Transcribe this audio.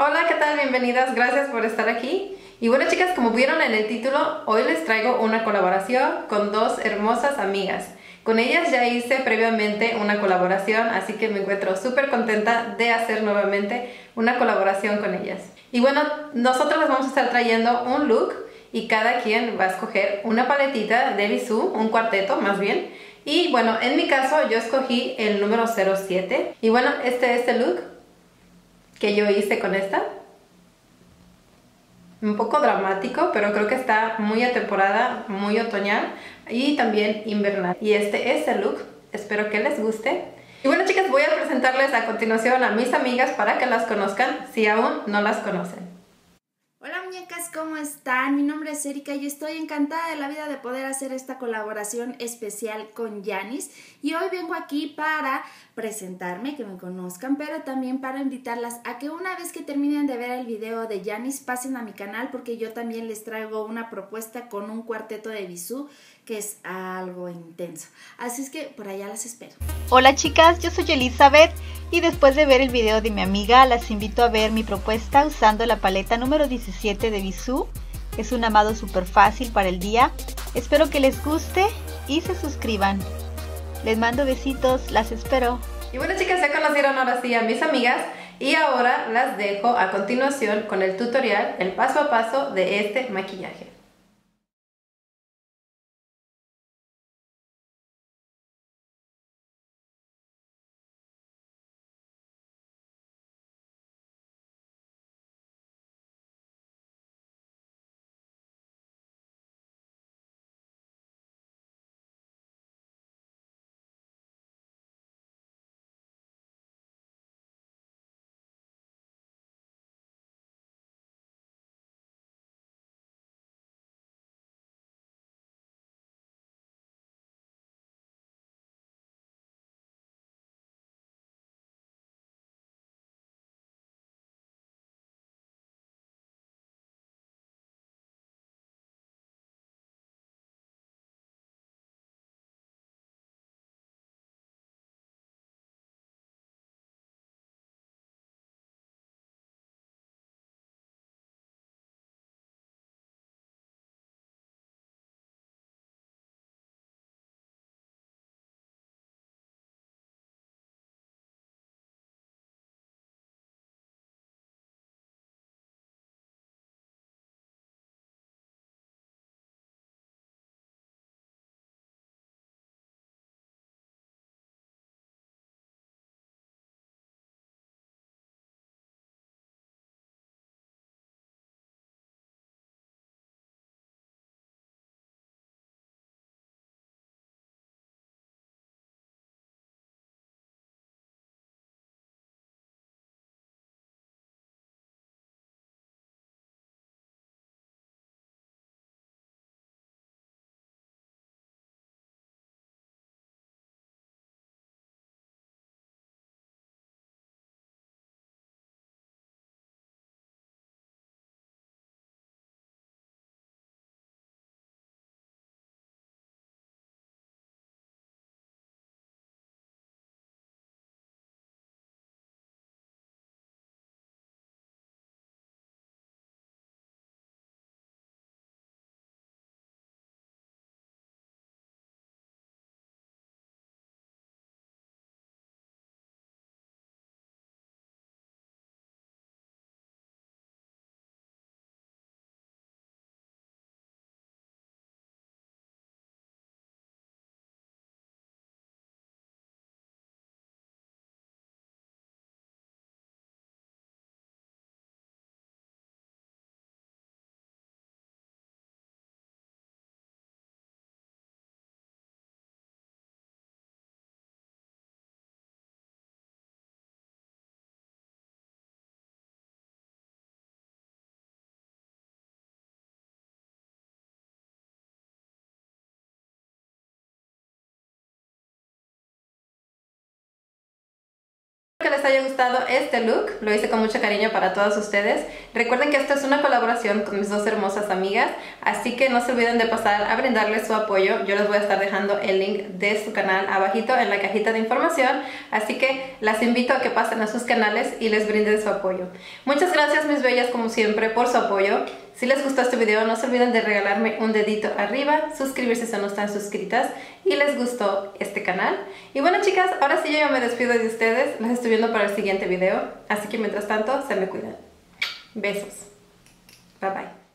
Hola, ¿qué tal? Bienvenidas, gracias por estar aquí. Y bueno chicas, como vieron en el título, hoy les traigo una colaboración con dos hermosas amigas. Con ellas ya hice previamente una colaboración, así que me encuentro súper contenta de hacer nuevamente una colaboración con ellas. Y bueno, nosotros les vamos a estar trayendo un look y cada quien va a escoger una paletita de Bisú, un cuarteto más bien. Y bueno, en mi caso yo escogí el número 07. Y bueno, este es el look que yo hice con esta. Un poco dramático, pero creo que está muy a temporada, muy otoñal y también invernal. Y este es el look, espero que les guste. Y bueno chicas, voy a presentarles a continuación a mis amigas para que las conozcan si aún no las conocen. Hola muñecas, ¿cómo están? Mi nombre es Erika y estoy encantada de la vida de poder hacer esta colaboración especial con Yanis y hoy vengo aquí para presentarme, que me conozcan, pero también para invitarlas a que una vez que terminen de ver el video de Yanis pasen a mi canal porque yo también les traigo una propuesta con un cuarteto de bisú que es algo intenso. Así es que por allá las espero. Hola chicas, yo soy Elizabeth y después de ver el video de mi amiga, las invito a ver mi propuesta usando la paleta número 17 de Bisú. Es un amado súper fácil para el día. Espero que les guste y se suscriban. Les mando besitos, las espero. Y bueno chicas, ya conocieron ahora sí a mis amigas y ahora las dejo a continuación con el tutorial, el paso a paso de este maquillaje. Que les haya gustado este look, lo hice con mucho cariño para todos ustedes. Recuerden que esto es una colaboración con mis dos hermosas amigas, así que no se olviden de pasar a brindarles su apoyo. Yo les voy a estar dejando el link de su canal abajito en la cajita de información, así que las invito a que pasen a sus canales y les brinden su apoyo. Muchas gracias mis bellas como siempre por su apoyo. Si les gustó este video no se olviden de regalarme un dedito arriba, suscribirse si no están suscritas y les gustó este canal. Y bueno chicas, ahora sí yo ya me despido de ustedes, las estoy viendo para el siguiente video, así que mientras tanto se me cuidan. Besos. Bye bye.